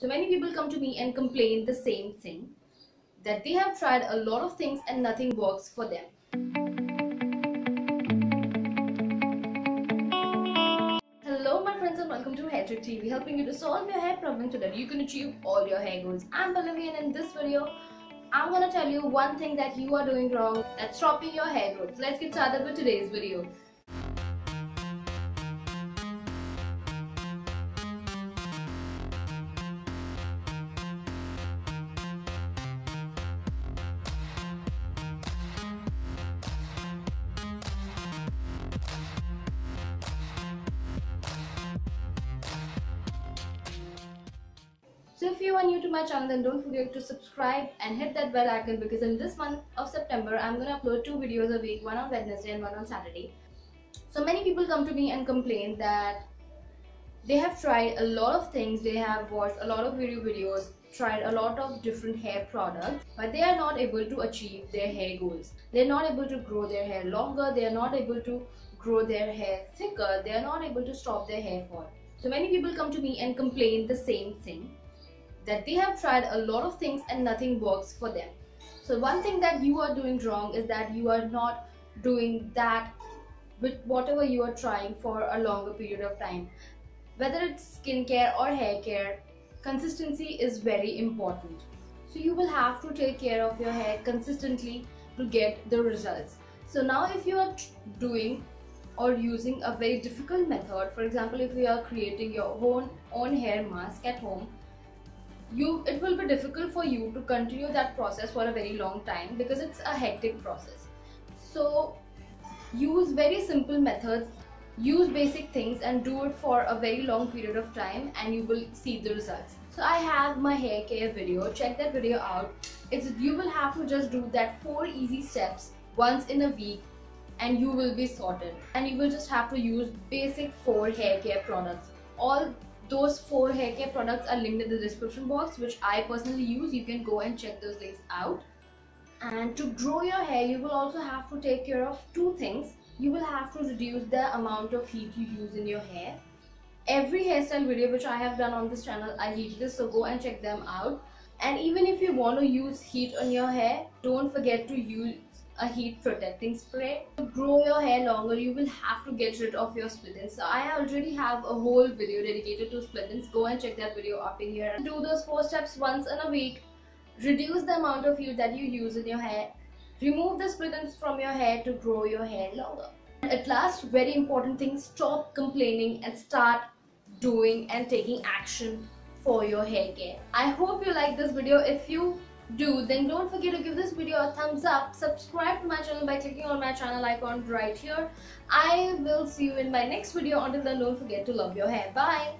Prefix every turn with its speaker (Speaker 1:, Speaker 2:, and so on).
Speaker 1: So many people come to me and complain the same thing that they have tried a lot of things and nothing works for them. Hello my friends and welcome to Hair Trick TV helping you to solve your hair problem so that you can achieve all your hair goals. I'm Pallavi and in this video I'm gonna tell you one thing that you are doing wrong that's stopping your hair growth. Let's get started with today's video. So if you are new to my channel then don't forget to subscribe and hit that bell icon because in this month of September I'm going to upload two videos a week, one on Wednesday and one on Saturday. So many people come to me and complain that they have tried a lot of things, they have watched a lot of video videos, tried a lot of different hair products but they are not able to achieve their hair goals. They are not able to grow their hair longer, they are not able to grow their hair thicker, they are not able to stop their hair fall. So many people come to me and complain the same thing that they have tried a lot of things and nothing works for them. So one thing that you are doing wrong is that you are not doing that with whatever you are trying for a longer period of time. Whether it's skincare or hair care, consistency is very important. So you will have to take care of your hair consistently to get the results. So now if you are doing or using a very difficult method, for example, if you are creating your own, own hair mask at home, you it will be difficult for you to continue that process for a very long time because it's a hectic process. So use very simple methods use basic things and do it for a very long period of time and you will see the results. So i have my hair care video. Check that video out. It's you will have to just do that four easy steps once in a week and you will be sorted. And you will just have to use basic four hair care products. All those four hair care products are linked in the description box which I personally use. You can go and check those links out. And to grow your hair, you will also have to take care of two things. You will have to reduce the amount of heat you use in your hair. Every hairstyle video which I have done on this channel I are heatless so go and check them out. And even if you want to use heat on your hair, don't forget to use a heat protecting spray. To grow your hair longer, you will have to get rid of your split ends. So I already have a whole video dedicated to split ends. Go and check that video up in here. Do those four steps once in a week. Reduce the amount of heat that you use in your hair. Remove the split ends from your hair to grow your hair longer. And at last, very important thing, stop complaining and start doing and taking action for your hair care. I hope you like this video. If you do then don't forget to give this video a thumbs up. Subscribe to my channel by clicking on my channel icon right here. I will see you in my next video. Until then don't forget to love your hair. Bye